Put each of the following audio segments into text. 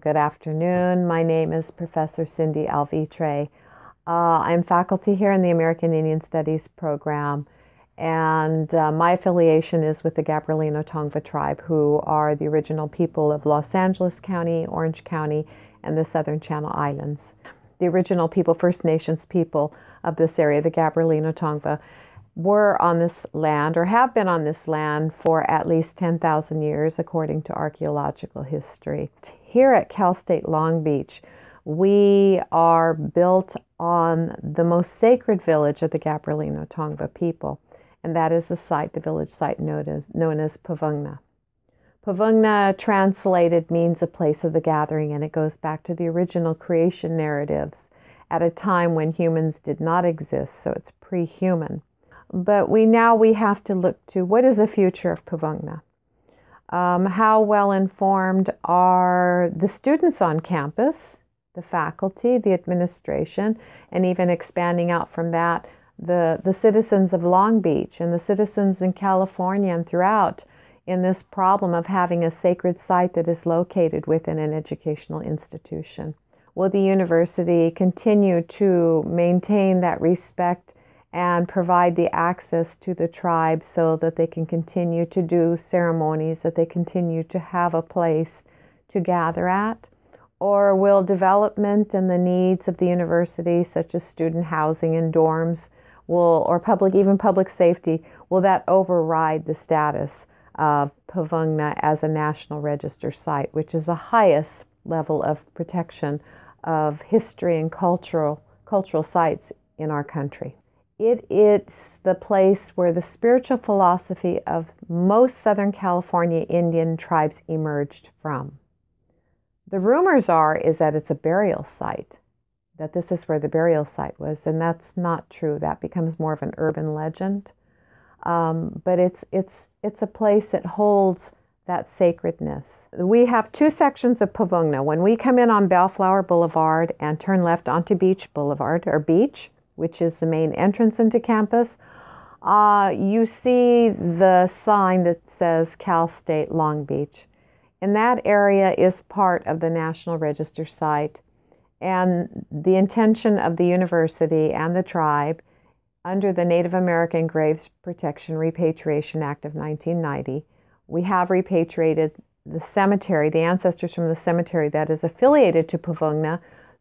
Good afternoon. My name is Professor Cindy Alvitre. Uh, I'm faculty here in the American Indian Studies program, and uh, my affiliation is with the Gabrielino Tongva tribe, who are the original people of Los Angeles County, Orange County, and the Southern Channel Islands. The original people, First Nations people of this area, the Gabrielino Tongva, were on this land or have been on this land for at least 10,000 years, according to archaeological history. Here at Cal State Long Beach, we are built on the most sacred village of the Gabrielino Tongva people, and that is the site, the village site known as, known as Puvungna. Puvungna translated means a place of the gathering, and it goes back to the original creation narratives at a time when humans did not exist, so it's pre human. But we now we have to look to what is the future of Puvungna? Um, how well informed are the students on campus, the faculty, the administration, and even expanding out from that, the, the citizens of Long Beach and the citizens in California and throughout in this problem of having a sacred site that is located within an educational institution? Will the university continue to maintain that respect and provide the access to the tribe so that they can continue to do ceremonies, that they continue to have a place to gather at? Or will development and the needs of the university, such as student housing and dorms, will, or public, even public safety, will that override the status of Puvungna as a National Register site, which is the highest level of protection of history and cultural cultural sites in our country? It is the place where the spiritual philosophy of most Southern California Indian tribes emerged from. The rumors are is that it's a burial site, that this is where the burial site was, and that's not true. That becomes more of an urban legend. Um, but it's it's it's a place that holds that sacredness. We have two sections of Puvungna. When we come in on Bellflower Boulevard and turn left onto Beach Boulevard or Beach, which is the main entrance into campus, uh, you see the sign that says Cal State Long Beach. And that area is part of the National Register site. And the intention of the university and the tribe, under the Native American Graves Protection Repatriation Act of 1990, we have repatriated the cemetery, the ancestors from the cemetery that is affiliated to Puvungna.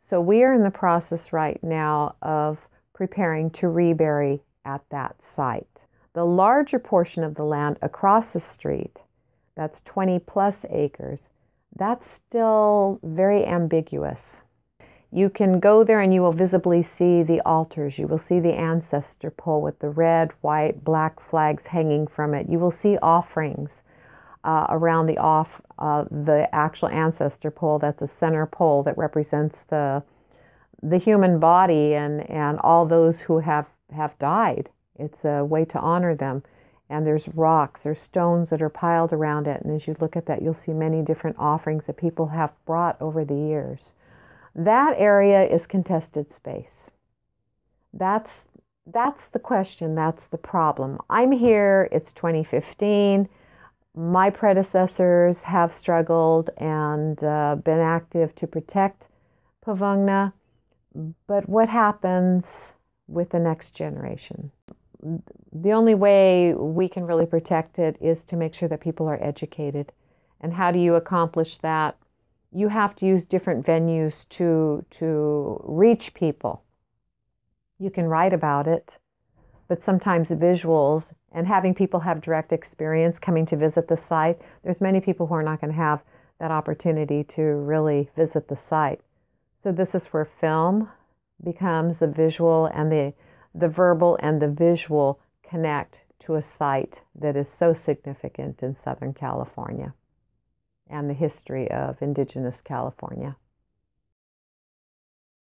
So we are in the process right now of preparing to rebury at that site. The larger portion of the land across the street, that's 20 plus acres, that's still very ambiguous. You can go there and you will visibly see the altars. You will see the ancestor pole with the red, white, black flags hanging from it. You will see offerings uh, around the off uh, the actual ancestor pole. That's a center pole that represents the the human body and, and all those who have, have died. It's a way to honor them. And there's rocks, there's stones that are piled around it. And as you look at that, you'll see many different offerings that people have brought over the years. That area is contested space. That's that's the question, that's the problem. I'm here, it's 2015. My predecessors have struggled and uh, been active to protect Puvungna. But what happens with the next generation? The only way we can really protect it is to make sure that people are educated. And how do you accomplish that? You have to use different venues to, to reach people. You can write about it, but sometimes visuals and having people have direct experience coming to visit the site. There's many people who are not going to have that opportunity to really visit the site. So this is where film becomes the visual and the, the verbal and the visual connect to a site that is so significant in Southern California and the history of indigenous California.